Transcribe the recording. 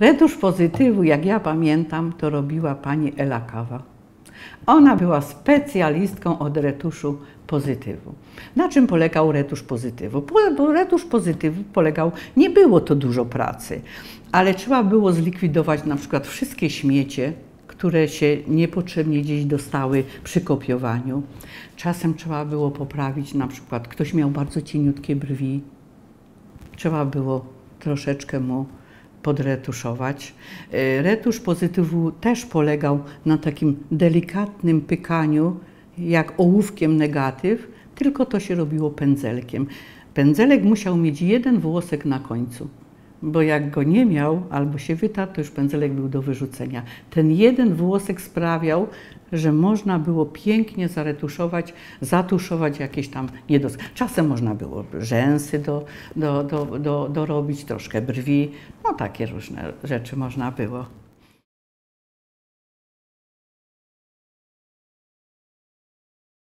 Retusz pozytywu, jak ja pamiętam, to robiła pani Ela Kawa. Ona była specjalistką od retuszu pozytywu. Na czym polegał retusz pozytywu? Retusz pozytywu polegał, nie było to dużo pracy, ale trzeba było zlikwidować na przykład wszystkie śmiecie, które się niepotrzebnie gdzieś dostały przy kopiowaniu. Czasem trzeba było poprawić, na przykład ktoś miał bardzo cieniutkie brwi, trzeba było troszeczkę mu podretuszować. E, Retusz pozytywu też polegał na takim delikatnym pykaniu, jak ołówkiem negatyw, tylko to się robiło pędzelkiem. Pędzelek musiał mieć jeden włosek na końcu, bo jak go nie miał albo się wytarł, to już pędzelek był do wyrzucenia. Ten jeden włosek sprawiał, że można było pięknie zaretuszować, zatuszować jakieś tam niedoskonałości. Czasem można było rzęsy do, do, do, do, dorobić, troszkę brwi, takie różne rzeczy można było.